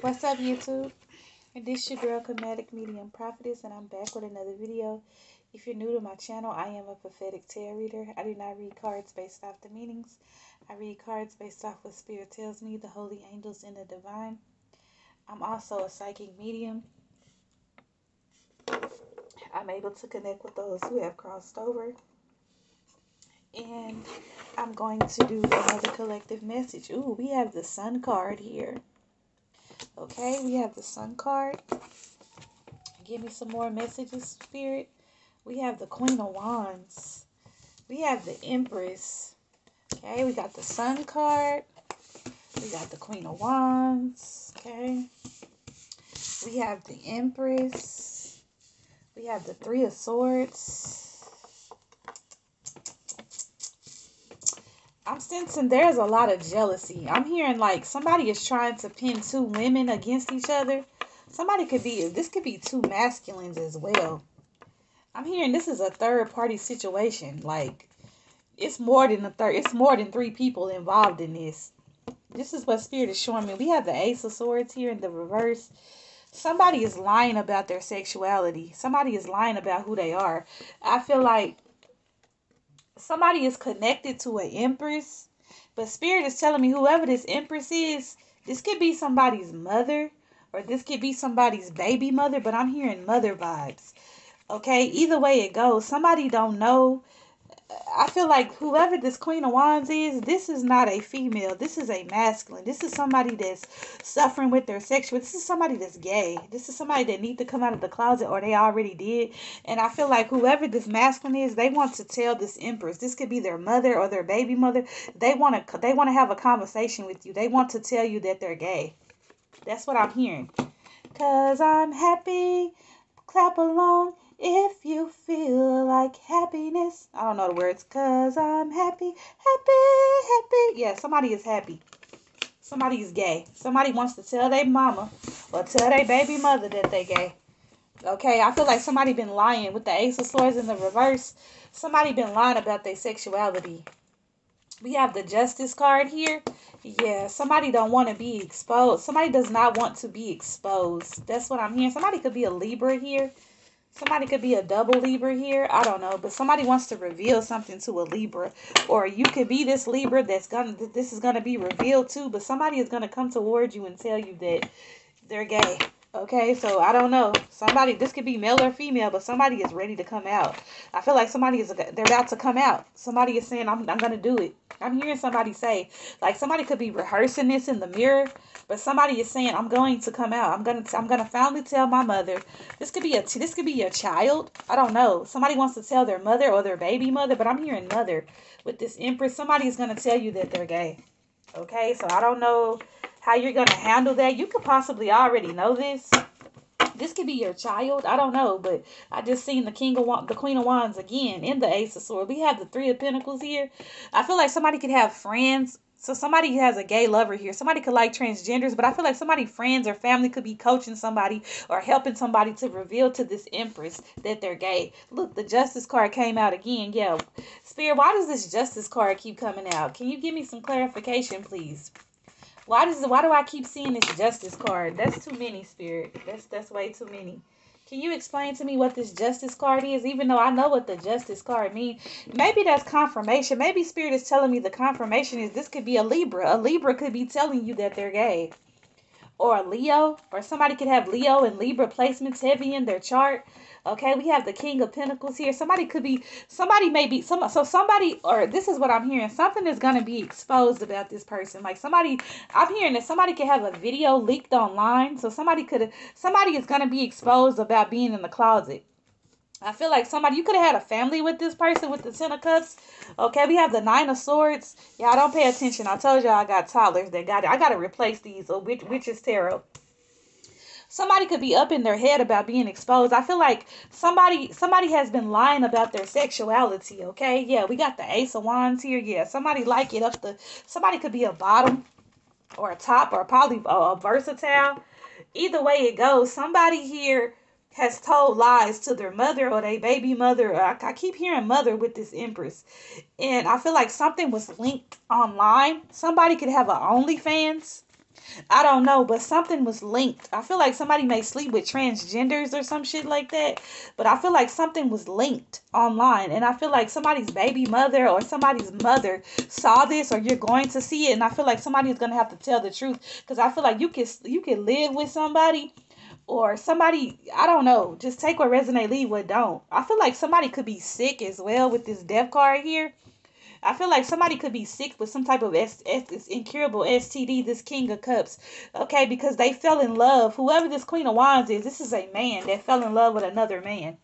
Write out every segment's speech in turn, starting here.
What's up, YouTube? This your girl, Comedic Medium Prophetess, and I'm back with another video. If you're new to my channel, I am a prophetic tarot reader. I do not read cards based off the meanings. I read cards based off what Spirit tells me, the holy angels, and the divine. I'm also a psychic medium. I'm able to connect with those who have crossed over. And I'm going to do another collective message. Ooh, we have the Sun card here. Okay, we have the Sun card. Give me some more messages, Spirit. We have the Queen of Wands. We have the Empress. Okay, we got the Sun card. We got the Queen of Wands. Okay. We have the Empress. We have the Three of Swords. I'm sensing there's a lot of jealousy. I'm hearing like somebody is trying to pin two women against each other. Somebody could be, this could be two masculines as well. I'm hearing this is a third party situation. Like, it's more than a third, it's more than three people involved in this. This is what Spirit is showing me. We have the Ace of Swords here in the reverse. Somebody is lying about their sexuality. Somebody is lying about who they are. I feel like somebody is connected to an empress, but spirit is telling me whoever this empress is, this could be somebody's mother or this could be somebody's baby mother, but I'm hearing mother vibes. Okay, either way it goes, somebody don't know I feel like whoever this Queen of Wands is, this is not a female. This is a masculine. This is somebody that's suffering with their sexual. This is somebody that's gay. This is somebody that need to come out of the closet or they already did. And I feel like whoever this masculine is, they want to tell this empress. This could be their mother or their baby mother. They want to they want to have a conversation with you. They want to tell you that they're gay. That's what I'm hearing. Cause I'm happy. Clap along if you feel like happiness, I don't know the words, cause I'm happy, happy, happy. Yeah, somebody is happy. Somebody is gay. Somebody wants to tell their mama or tell their baby mother that they gay. Okay, I feel like somebody been lying with the ace of swords in the reverse. Somebody been lying about their sexuality. We have the justice card here. Yeah, somebody don't want to be exposed. Somebody does not want to be exposed. That's what I'm hearing. Somebody could be a Libra here. Somebody could be a double Libra here. I don't know. But somebody wants to reveal something to a Libra. Or you could be this Libra that's to, this is to be revealed too. But somebody is to come towards you and tell you that they're gay. Okay, so I don't know. Somebody, this could be male or female, but somebody is ready to come out. I feel like somebody is, they're about to come out. Somebody is saying, I'm, I'm going to do it. I'm hearing somebody say, like somebody could be rehearsing this in the mirror, but somebody is saying, I'm going to come out. I'm going to, I'm going to finally tell my mother. This could be a, this could be a child. I don't know. Somebody wants to tell their mother or their baby mother, but I'm hearing mother with this empress. Somebody is going to tell you that they're gay. Okay, so I don't know how you're going to handle that. You could possibly already know this. This could be your child. I don't know, but I just seen the King of Wands, the Queen of Wands again in the Ace of Swords. We have the Three of Pentacles here. I feel like somebody could have friends. So somebody has a gay lover here. Somebody could like transgenders, but I feel like somebody, friends or family could be coaching somebody or helping somebody to reveal to this empress that they're gay. Look, the justice card came out again. Yeah. Spirit, why does this justice card keep coming out? Can you give me some clarification, please? Why does why do I keep seeing this justice card? That's too many, spirit. That's that's way too many. Can you explain to me what this justice card is? Even though I know what the justice card means. Maybe that's confirmation. Maybe spirit is telling me the confirmation is this could be a Libra. A Libra could be telling you that they're gay. Or a Leo. Or somebody could have Leo and Libra placements heavy in their chart. Okay, we have the King of Pentacles here. Somebody could be, somebody may be, some, so somebody, or this is what I'm hearing, something is going to be exposed about this person. Like somebody, I'm hearing that somebody could have a video leaked online. So somebody could, somebody is going to be exposed about being in the closet. I feel like somebody, you could have had a family with this person with the Ten of Cups. Okay, we have the Nine of Swords. Y'all don't pay attention. I told y'all I got toddlers that got it. I got to replace these. Which, which is tarot somebody could be up in their head about being exposed. I feel like somebody somebody has been lying about their sexuality, okay? Yeah, we got the Ace of Wands here. Yeah, somebody like it up the somebody could be a bottom or a top or probably a, a versatile. Either way it goes, somebody here has told lies to their mother or their baby mother. I, I, keep hearing mother with this empress. And I feel like something was linked online. Somebody could have a OnlyFans I don't know, but something was linked. I feel like somebody may sleep with transgenders or some shit like that, but I feel like something was linked online, and I feel like somebody's baby mother or somebody's mother saw this, or you're going to see it, and I feel like somebody's gonna have to tell the truth because I feel like you can you can live with somebody. Or somebody, I don't know, just take what resonate, leave what don't. I feel like somebody could be sick as well with this death card here I feel like somebody could be sick with some type of S- S- incurable STD, this King of Cups, okay, because they fell in love. Whoever this Queen of Wands is, this is a man that fell in love with another man.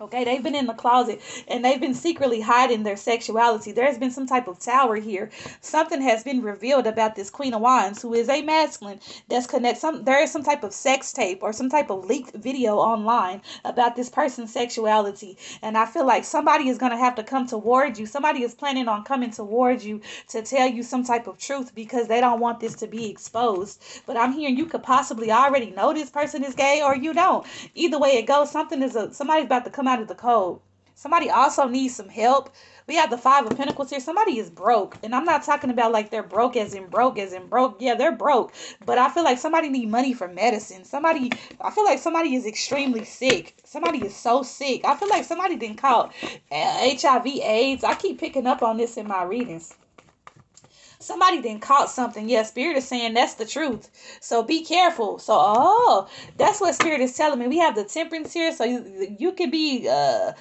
Okay, they've been in the closet and they've been secretly hiding their sexuality. There's been some type of tower here. Something has been revealed about this Queen of Wands, who is a masculine that's connect. Some there is some type of sex tape or some type of leaked video online about this person's sexuality, and I feel like somebody is gonna have to come towards you. Somebody is planning on coming towards you to tell you some type of truth because they don't want this to be exposed. But I'm hearing you could possibly already know this person is gay or you don't. Either way it goes, something is a somebody's about to come out of the code. Somebody also needs some help. We have the five of pentacles here. Somebody is broke. And I'm not talking about like they're broke as in broke as in broke. Yeah, they're broke. But I feel like somebody need money for medicine. Somebody I feel like somebody is extremely sick. Somebody is so sick. I feel like somebody didn't caught HIV AIDS. I keep picking up on this in my readings somebody then caught something. Yeah, spirit is saying that's the truth. So be careful. So oh, that's what spirit is telling me. We have the temperance here, so you, you can be uh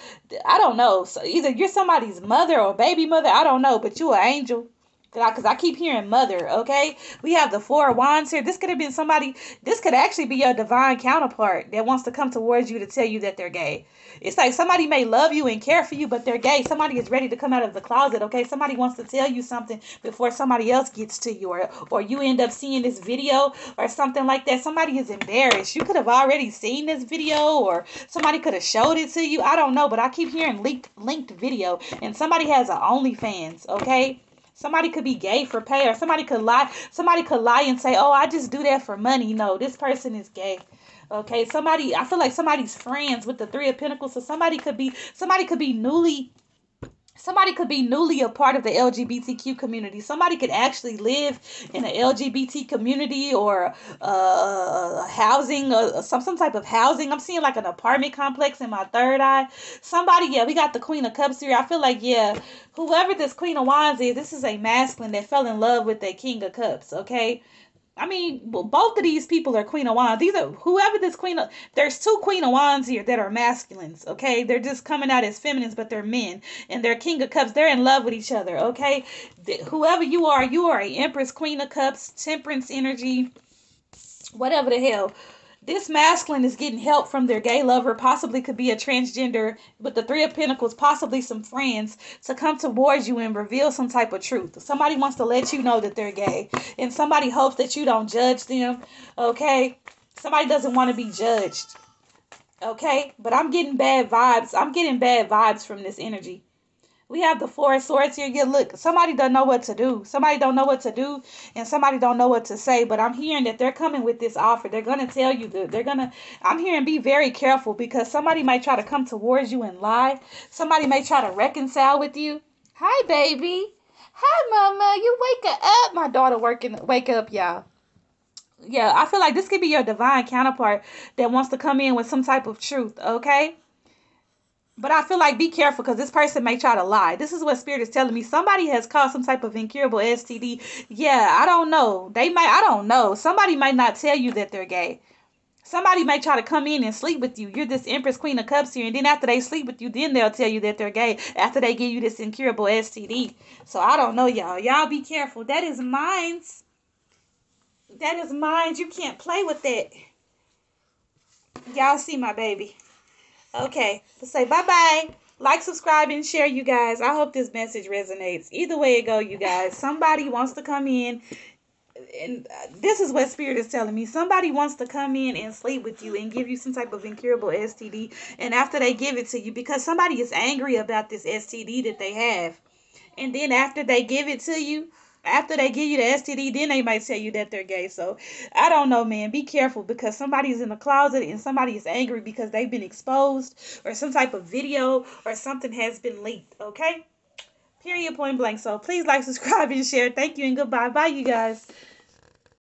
I don't know. So either you're somebody's mother or baby mother, I don't know, but you an angel. Because I, keep hearing mother, okay? We have the four of wands here. This could have been somebody, this could actually be your divine counterpart that wants to come towards you to tell you that they're gay. It's like somebody may love you and care for you, but they're gay. Somebody is ready to come out of the closet, okay? Somebody wants to tell you something before somebody else gets to you, or, or you end up seeing this video or something like that. Somebody is embarrassed. You could have already seen this video, or somebody could have showed it to you. I don't know, but I keep hearing linked, linked video, and somebody has an OnlyFans, okay? Somebody could be gay for pay, or somebody could lie. Somebody could lie and say, "Oh, I just do that for money." No, this person is gay. Okay, somebody. I feel like somebody's friends with the Three of Pentacles, so somebody could be somebody could be newly somebody could be newly a part of the LGBTQ community. Somebody could actually live in an LGBT community or uh, housing, uh, some some type of housing. I'm seeing like an apartment complex in my third eye. Somebody, yeah, we got the Queen of Cups here. I feel like yeah, whoever this Queen of Wands is, this is a masculine that fell in love with the King of Cups. Okay, I mean, both of these people are Queen of Wands. These are whoever this Queen of. There's two Queen of Wands here that are masculines. Okay, they're just coming out as feminines, but they're men, and they're King of Cups. They're in love with each other. Okay, whoever you are, you are a Empress, Queen of Cups, Temperance energy, whatever the hell this masculine is getting help from their gay lover, possibly could be a transgender, but the Three of Pentacles, possibly some friends, to come towards you and reveal some type of truth. Somebody wants to let you know that they're gay, and somebody hopes that you don't judge them, okay? Somebody doesn't want to be judged, okay? But I'm getting bad vibes. I'm getting bad vibes from this energy. We have the four of swords here. Yeah, look, somebody don't know what to do. Somebody don't know what to do, and somebody don't know what to say. But I'm hearing that they're coming with this offer. They're gonna tell you that they're gonna. I'm hearing be very careful because somebody might try to come towards you and lie. Somebody may try to reconcile with you. Hi, baby. Hi, mama. You wake up. My daughter working. Wake up, y'all yeah, I feel like this could be your divine counterpart that wants to come in with some type of truth, okay? But I feel like be careful because this person may try to lie. This is what spirit is telling me. Somebody has caused some type of incurable STD. Yeah, I don't know. They might, I don't know. Somebody might not tell you that they're gay. Somebody might try to come in and sleep with you. You're this Empress Queen of Cups here. And then after they sleep with you, then they'll tell you that they're gay after they give you this incurable STD. So I don't know, y'all. Y'all be careful. That is minds. That is minds. You can't play with that. Y'all see my baby. Okay, let's say bye bye. Like, subscribe, and share, you guys. I hope this message resonates. Either way it go, you guys. Somebody wants to come in, and uh, this is what Spirit is telling me. Somebody wants to come in and sleep with you and give you some type of incurable STD. And after they give it to you, because somebody is angry about this STD that they have, and then after they give it to you, after they give you the STD, then they might tell you that they're gay. So I don't know, man. Be careful because somebody's in the closet and somebody is angry because they've been exposed or some type of video or something has been leaked. Okay? Period point blank. So please like, subscribe, and share. Thank you and goodbye. Bye, you guys.